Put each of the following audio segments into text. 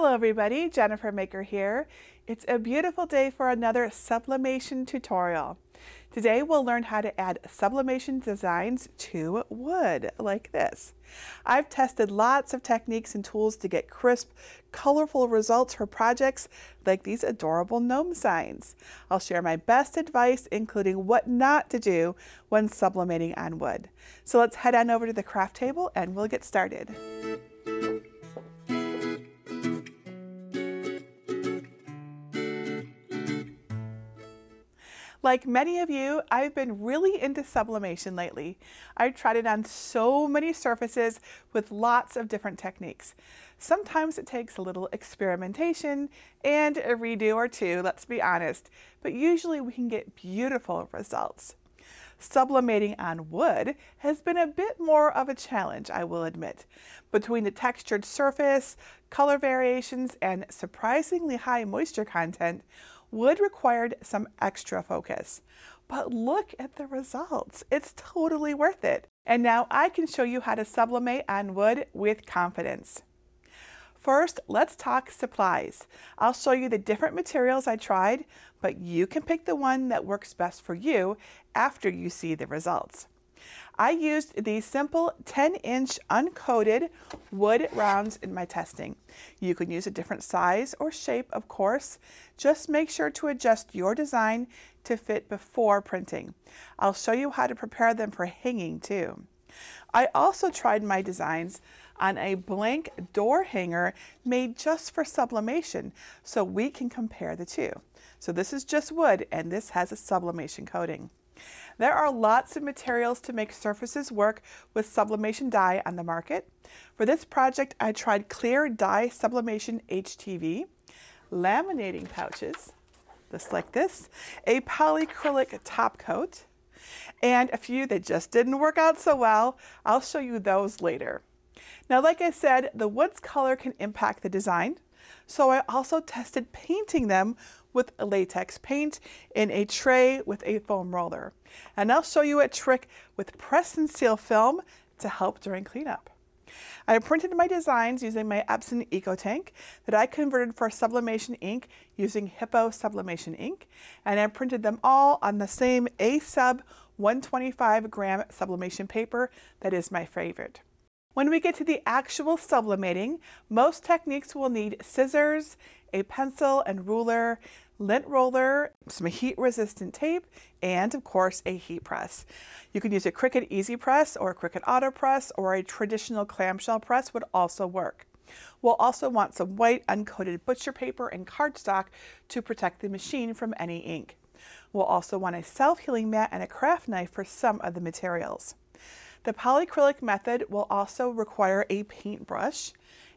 Hello everybody, Jennifer Maker here. It's a beautiful day for another sublimation tutorial. Today we'll learn how to add sublimation designs to wood, like this. I've tested lots of techniques and tools to get crisp, colorful results for projects like these adorable gnome signs. I'll share my best advice, including what not to do when sublimating on wood. So let's head on over to the craft table and we'll get started. Like many of you, I've been really into sublimation lately. I've tried it on so many surfaces with lots of different techniques. Sometimes it takes a little experimentation and a redo or two, let's be honest, but usually we can get beautiful results. Sublimating on wood has been a bit more of a challenge, I will admit. Between the textured surface, color variations, and surprisingly high moisture content, wood required some extra focus. But look at the results. It's totally worth it. And now I can show you how to sublimate on wood with confidence. First, let's talk supplies. I'll show you the different materials I tried, but you can pick the one that works best for you after you see the results. I used these simple 10 inch uncoated wood rounds in my testing. You can use a different size or shape, of course. Just make sure to adjust your design to fit before printing. I'll show you how to prepare them for hanging too. I also tried my designs on a blank door hanger made just for sublimation so we can compare the two. So this is just wood and this has a sublimation coating. There are lots of materials to make surfaces work with sublimation dye on the market. For this project, I tried clear dye sublimation HTV, laminating pouches, just like this, a polycrylic top coat, and a few that just didn't work out so well. I'll show you those later. Now, like I said, the wood's color can impact the design. So I also tested painting them with latex paint in a tray with a foam roller. And I'll show you a trick with press and seal film to help during cleanup. I printed my designs using my Epson EcoTank that I converted for sublimation ink using Hiipoo sublimation ink, and I printed them all on the same A-Sub 125 gram sublimation paper that is my favorite. When we get to the actual sublimating, most techniques will need scissors, a pencil and ruler, lint roller, some heat resistant tape, and of course a heat press. You can use a Cricut Easy Press or a Cricut Auto Press or a traditional clamshell press would also work. We'll also want some white uncoated butcher paper and cardstock to protect the machine from any ink. We'll also want a self-healing mat and a craft knife for some of the materials. The polycrylic method will also require a paintbrush,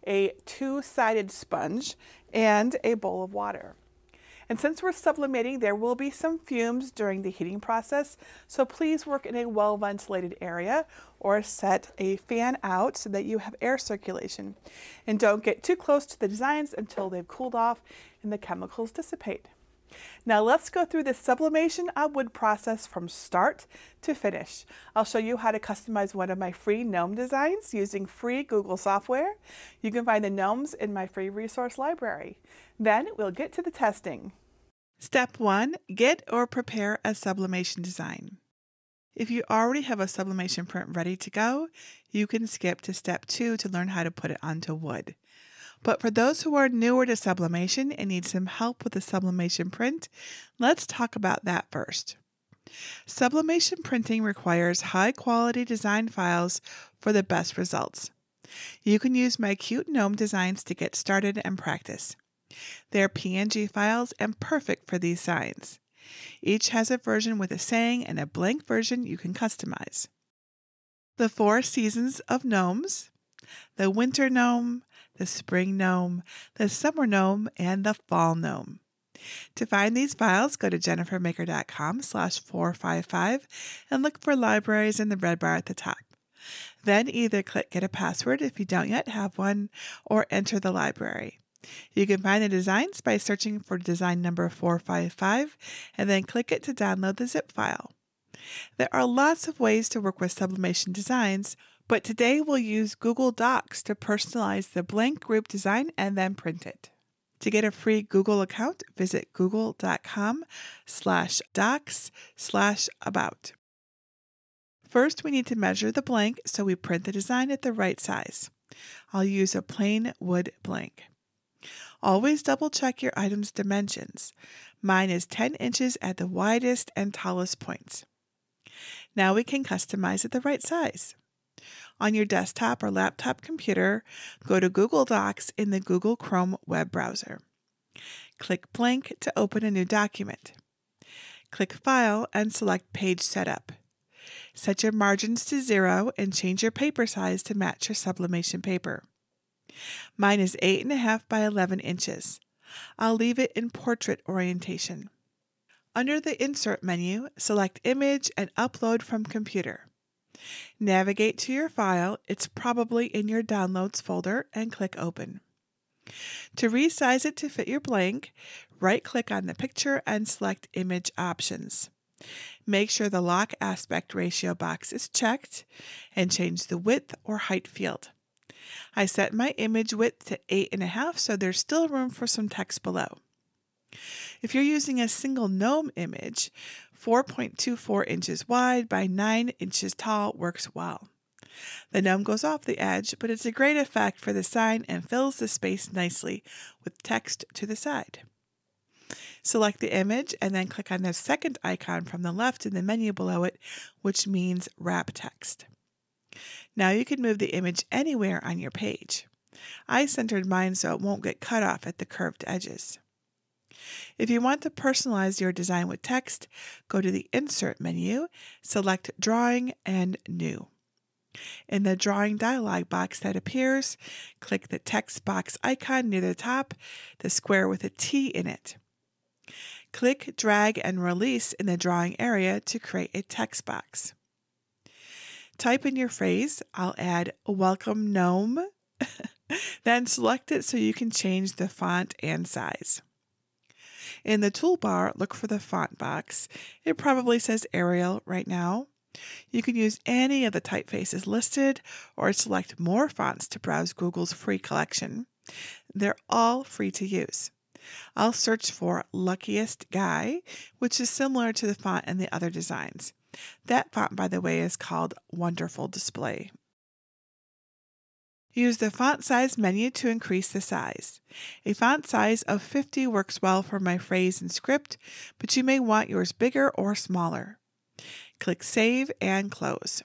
a two-sided sponge, and a bowl of water. And since we're sublimating, there will be some fumes during the heating process, so please work in a well-ventilated area or set a fan out so that you have air circulation. And don't get too close to the designs until they've cooled off and the chemicals dissipate. Now let's go through the sublimation of wood process from start to finish. I'll show you how to customize one of my free gnome designs using free Google software. You can find the gnomes in my free resource library. Then we'll get to the testing. Step 1. Get or prepare a sublimation design. If you already have a sublimation print ready to go, you can skip to step 2 to learn how to put it onto wood. But for those who are newer to sublimation and need some help with the sublimation print, let's talk about that first. Sublimation printing requires high quality design files for the best results. You can use my cute gnome designs to get started and practice. They're PNG files and perfect for these signs. Each has a version with a saying and a blank version you can customize. The four seasons of gnomes, the winter gnome, the spring gnome, the summer gnome, and the fall gnome. To find these files, go to jennifermaker.com slash 455 and look for libraries in the red bar at the top. Then either click Get a Password if you don't yet have one, or enter the library. You can find the designs by searching for design number 455 and then click it to download the zip file. There are lots of ways to work with sublimation designs, But today we'll use Google Docs to personalize the blank group design and then print it. To get a free Google account, visit google.com slash docs slash about. First, we need to measure the blank so we print the design at the right size. I'll use a plain wood blank. Always double check your item's dimensions. Mine is 10 inches at the widest and tallest points. Now we can customize it the right size. On your desktop or laptop computer, go to Google Docs in the Google Chrome web browser. Click Blank to open a new document. Click File and select Page Setup. Set your margins to zero and change your paper size to match your sublimation paper. Mine is 8.5 by 11 inches. I'll leave it in portrait orientation. Under the Insert menu, select Image and Upload from Computer. Navigate to your file, it's probably in your Downloads folder, and click Open. To resize it to fit your blank, right click on the picture and select Image Options. Make sure the lock aspect ratio box is checked and change the width or height field. I set my image width to 8.5 so there's still room for some text below. If you're using a single gnome image, 4.24 inches wide by 9 inches tall works well. The gnome goes off the edge, but it's a great effect for the sign and fills the space nicely with text to the side. Select the image and then click on the second icon from the left in the menu below it, which means wrap text. Now you can move the image anywhere on your page. I centered mine so it won't get cut off at the curved edges. If you want to personalize your design with text, go to the Insert menu, select Drawing and New. In the drawing dialog box that appears, click the text box icon near the top, the square with a T in it. Click, drag, and release in the drawing area to create a text box. Type in your phrase. I'll add welcome gnome. then select it so you can change the font and size. In the toolbar, look for the font box. It probably says Arial right now. You can use any of the typefaces listed or select more fonts to browse Google's free collection. They're all free to use. I'll search for Luckiest Guy, which is similar to the font in the other designs. That font, by the way, is called Wonderful Display. Use the font size menu to increase the size. A font size of 50 works well for my phrase and script, but you may want yours bigger or smaller. Click Save and Close.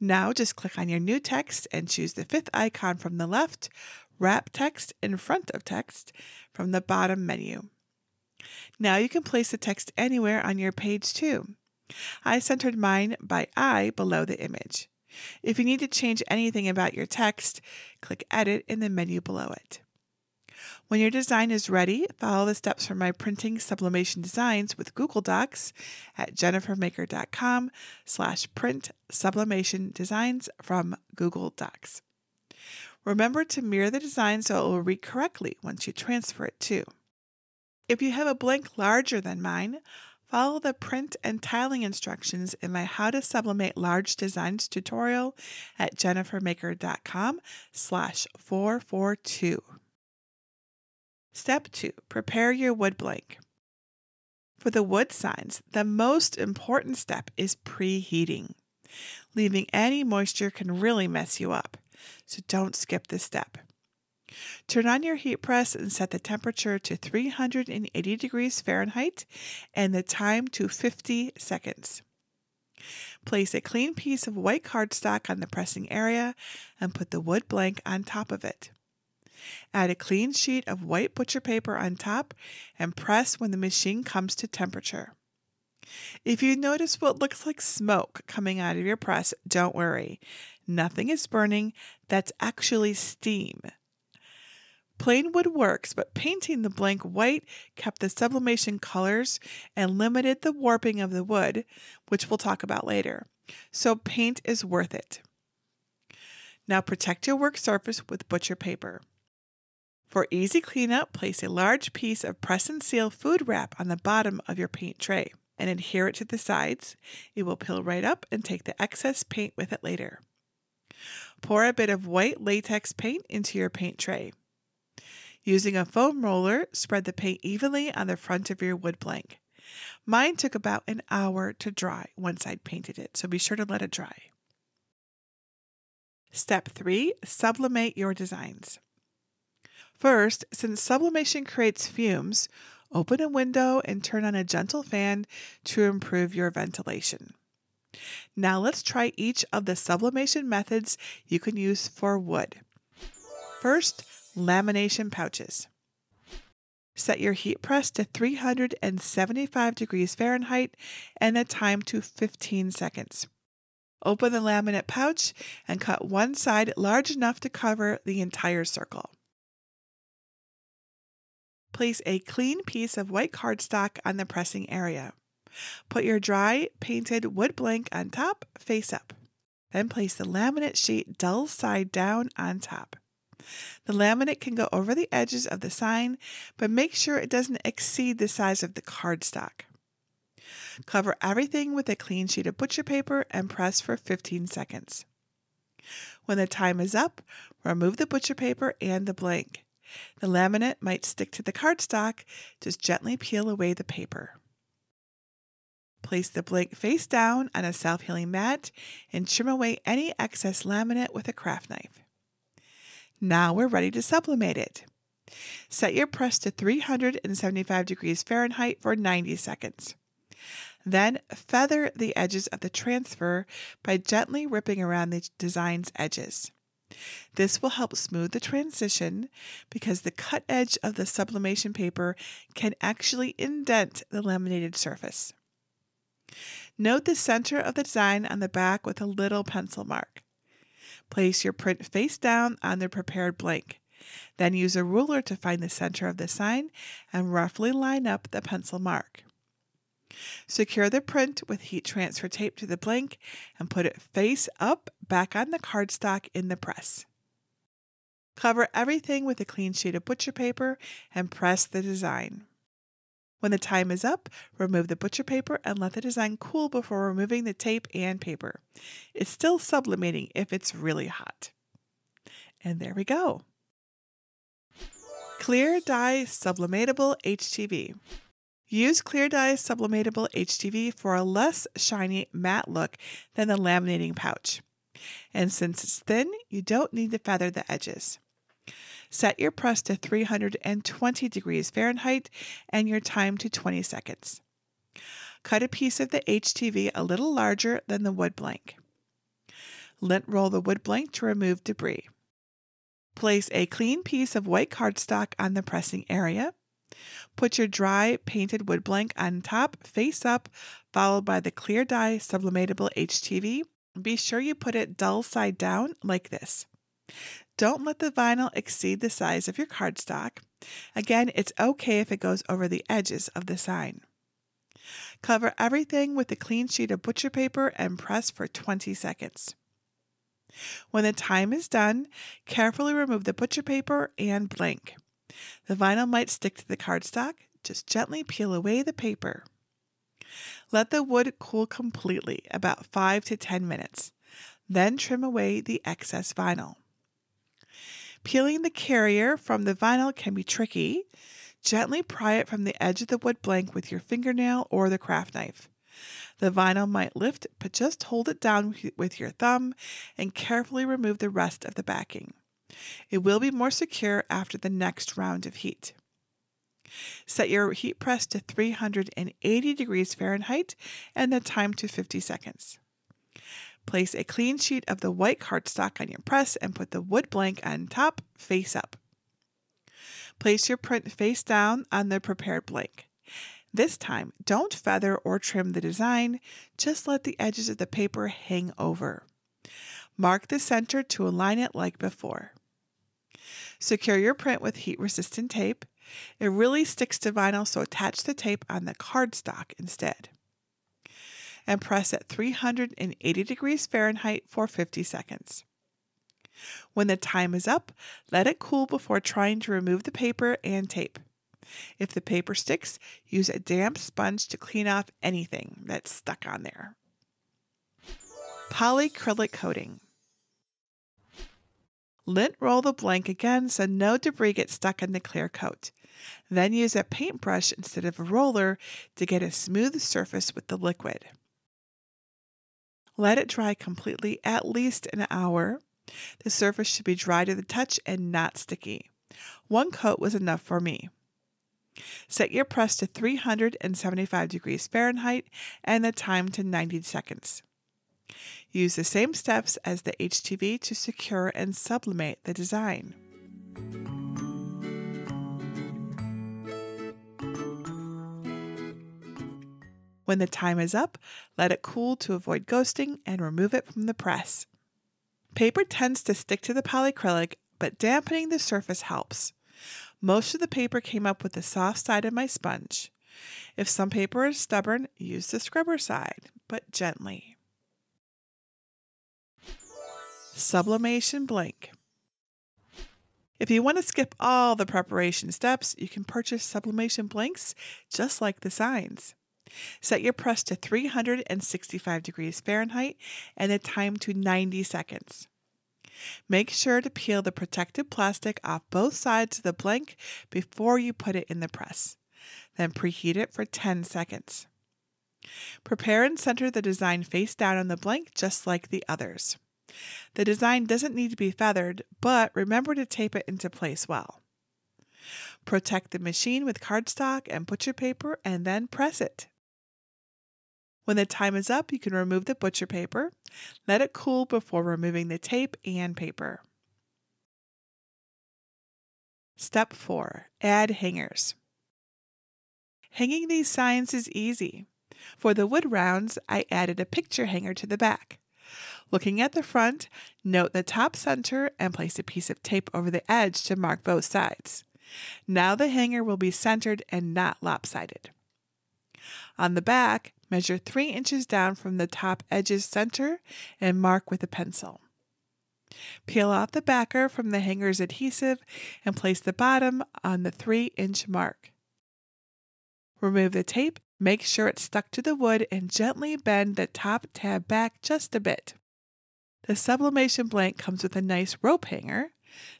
Now just click on your new text and choose the fifth icon from the left, Wrap Text in front of text from the bottom menu. Now you can place the text anywhere on your page too. I centered mine by eye below the image. If you need to change anything about your text, click Edit in the menu below it. When your design is ready, follow the steps from my printing sublimation designs with Google Docs at jennifermaker.com slash print sublimation designs from Google Docs. Remember to mirror the design so it will read correctly once you transfer it too. If you have a blank larger than mine, follow the print and tiling instructions in my How to Sublimate Large Designs tutorial at jennifermaker.com slash 442. Step 2. Prepare your wood blank. For the wood signs, the most important step is preheating. Leaving any moisture can really mess you up so don't skip this step. Turn on your heat press and set the temperature to 380 degrees Fahrenheit and the time to 50 seconds. Place a clean piece of white cardstock on the pressing area and put the wood blank on top of it. Add a clean sheet of white butcher paper on top and press when the machine comes to temperature. If you notice what looks like smoke coming out of your press, don't worry. Nothing is burning, that's actually steam. Plain wood works, but painting the blank white kept the sublimation colors and limited the warping of the wood, which we'll talk about later. So paint is worth it. Now protect your work surface with butcher paper. For easy cleanup, place a large piece of press and seal food wrap on the bottom of your paint tray and adhere it to the sides. It will peel right up and take the excess paint with it later. Pour a bit of white latex paint into your paint tray. Using a foam roller, spread the paint evenly on the front of your wood blank. Mine took about an hour to dry once I'd painted it, so be sure to let it dry. Step 3 Sublimate your designs. First, since sublimation creates fumes, open a window and turn on a gentle fan to improve your ventilation. Now let's try each of the sublimation methods you can use for wood. First, lamination pouches. Set your heat press to 375 degrees Fahrenheit and the time to 15 seconds. Open the laminate pouch and cut one side large enough to cover the entire circle. Place a clean piece of white cardstock on the pressing area. Put your dry painted wood blank on top, face up. Then place the laminate sheet dull side down on top. The laminate can go over the edges of the sign, but make sure it doesn't exceed the size of the cardstock. Cover everything with a clean sheet of butcher paper and press for 15 seconds. When the time is up, remove the butcher paper and the blank. The laminate might stick to the cardstock, just gently peel away the paper. Place the blank face down on a self healing mat and trim away any excess laminate with a craft knife. Now we're ready to sublimate it. Set your press to 375 degrees Fahrenheit for 90 seconds. Then feather the edges of the transfer by gently ripping around the design's edges. This will help smooth the transition because the cut edge of the sublimation paper can actually indent the laminated surface. Note the center of the design on the back with a little pencil mark. Place your print face down on the prepared blank. Then use a ruler to find the center of the sign and roughly line up the pencil mark. Secure the print with heat transfer tape to the blank and put it face up back on the cardstock in the press. Cover everything with a clean sheet of butcher paper and press the design. When the time is up, remove the butcher paper and let the design cool before removing the tape and paper. It's still sublimating if it's really hot. And there we go. Clear Dye Sublimatable HTV. Use Clear Dye Sublimatable HTV for a less shiny matte look than the laminating pouch. And since it's thin, you don't need to feather the edges. Set your press to 320 degrees Fahrenheit and your time to 20 seconds. Cut a piece of the HTV a little larger than the wood blank. Lint roll the wood blank to remove debris. Place a clean piece of white cardstock on the pressing area. Put your dry painted wood blank on top, face up, followed by the clear dye sublimatable HTV. Be sure you put it dull side down like this. Don't let the vinyl exceed the size of your cardstock. Again, it's okay if it goes over the edges of the sign. Cover everything with a clean sheet of butcher paper and press for 20 seconds. When the time is done, carefully remove the butcher paper and blank. The vinyl might stick to the cardstock. Just gently peel away the paper. Let the wood cool completely, about 5 to 10 minutes. Then trim away the excess vinyl. Peeling the carrier from the vinyl can be tricky. Gently pry it from the edge of the wood blank with your fingernail or the craft knife. The vinyl might lift, but just hold it down with your thumb and carefully remove the rest of the backing. It will be more secure after the next round of heat. Set your heat press to 380 degrees Fahrenheit and the time to 50 seconds. Place a clean sheet of the white cardstock on your press and put the wood blank on top, face up. Place your print face down on the prepared blank. This time, don't feather or trim the design, just let the edges of the paper hang over. Mark the center to align it like before. Secure your print with heat resistant tape. It really sticks to vinyl, so attach the tape on the cardstock instead and press at 380 degrees Fahrenheit for 50 seconds. When the time is up, let it cool before trying to remove the paper and tape. If the paper sticks, use a damp sponge to clean off anything that's stuck on there. Polycrylic coating. Lint roll the blank again so no debris gets stuck in the clear coat. Then use a paintbrush instead of a roller to get a smooth surface with the liquid. Let it dry completely at least an hour. The surface should be dry to the touch and not sticky. One coat was enough for me. Set your press to 375 degrees Fahrenheit and the time to 90 seconds. Use the same steps as the HTV to secure and sublimate the design. When the time is up, let it cool to avoid ghosting and remove it from the press. Paper tends to stick to the polycrylic, but dampening the surface helps. Most of the paper came up with the soft side of my sponge. If some paper is stubborn, use the scrubber side, but gently. Sublimation blank. If you want to skip all the preparation steps, you can purchase sublimation blanks just like the signs. Set your press to 365 degrees Fahrenheit and the time to 90 seconds. Make sure to peel the protective plastic off both sides of the blank before you put it in the press. Then preheat it for 10 seconds. Prepare and center the design face down on the blank just like the others. The design doesn't need to be feathered, but remember to tape it into place well. Protect the machine with cardstock and butcher paper and then press it. When the time is up, you can remove the butcher paper. Let it cool before removing the tape and paper. Step 4. Add hangers. Hanging these signs is easy. For the wood rounds, I added a picture hanger to the back. Looking at the front, note the top center and place a piece of tape over the edge to mark both sides. Now the hanger will be centered and not lopsided. On the back, measure 3 inches down from the top edge's center and mark with a pencil. Peel off the backer from the hanger's adhesive and place the bottom on the 3 inch mark. Remove the tape, make sure it's stuck to the wood, and gently bend the top tab back just a bit. The sublimation blank comes with a nice rope hanger.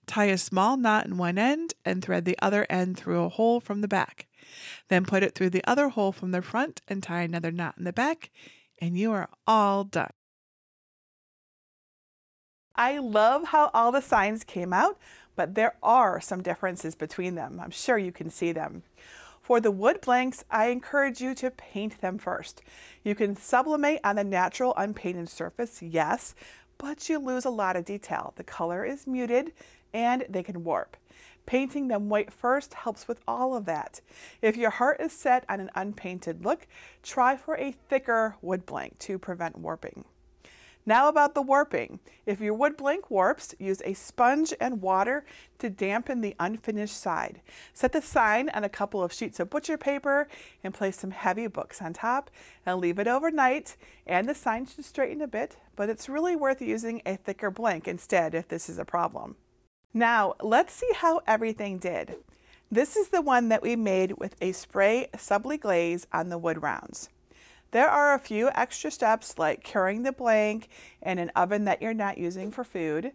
Tie a small knot in one end and thread the other end through a hole from the back. Then put it through the other hole from the front and tie another knot in the back, and you are all done. I love how all the signs came out, but there are some differences between them. I'm sure you can see them. For the wood blanks, I encourage you to paint them first. You can sublimate on the natural unpainted surface, yes, but you lose a lot of detail. The color is muted and they can warp. Painting them white first helps with all of that. If your heart is set on an unpainted look, try for a thicker wood blank to prevent warping. Now about the warping. If your wood blank warps, use a sponge and water to dampen the unfinished side. Set the sign on a couple of sheets of butcher paper and place some heavy books on top and leave it overnight and the sign should straighten a bit, but it's really worth using a thicker blank instead if this is a problem. Now, let's see how everything did. This is the one that we made with a spray subli glaze on the wood rounds. There are a few extra steps like curing the blank in an oven that you're not using for food.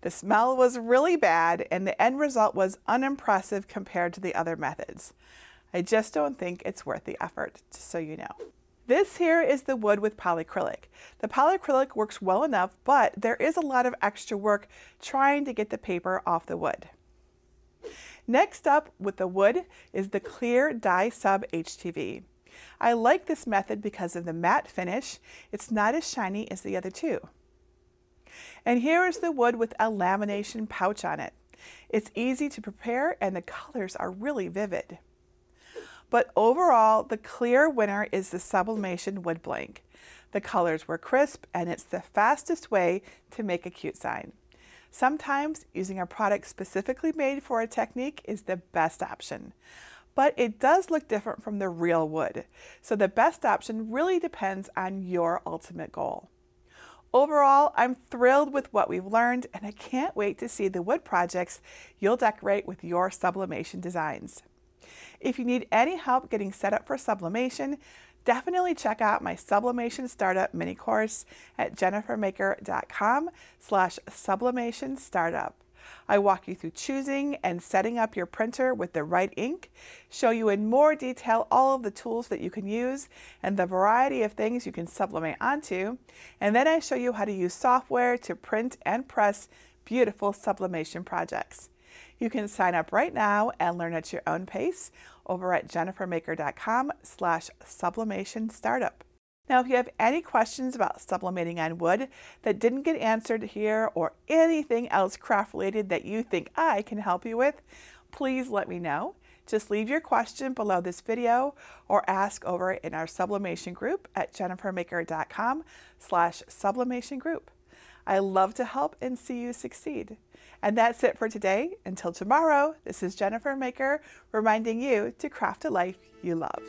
The smell was really bad and the end result was unimpressive compared to the other methods. I just don't think it's worth the effort, just so you know. This here is the wood with polycrylic. The polycrylic works well enough, but there is a lot of extra work trying to get the paper off the wood. Next up with the wood is the clear dye sub HTV. I like this method because of the matte finish. It's not as shiny as the other two. And here is the wood with a lamination pouch on it. It's easy to prepare and the colors are really vivid. But overall, the clear winner is the sublimation wood blank. The colors were crisp and it's the fastest way to make a cute sign. Sometimes using a product specifically made for a technique is the best option, but it does look different from the real wood. So the best option really depends on your ultimate goal. Overall, I'm thrilled with what we've learned and I can't wait to see the wood projects you'll decorate with your sublimation designs. If you need any help getting set up for sublimation, definitely check out my sublimation startup mini course at jennifermaker.com slash sublimation startup. I walk you through choosing and setting up your printer with the right ink, show you in more detail all of the tools that you can use and the variety of things you can sublimate onto, and then I show you how to use software to print and press beautiful sublimation projects. You can sign up right now and learn at your own pace over at jennifermaker.com slash sublimation startup. Now, if you have any questions about sublimating on wood that didn't get answered here or anything else craft related that you think I can help you with, please let me know. Just leave your question below this video or ask over in our sublimation group at jennifermaker.com slash sublimation group. I love to help and see you succeed. And that's it for today. Until tomorrow, this is Jennifer Maker reminding you to craft a life you love.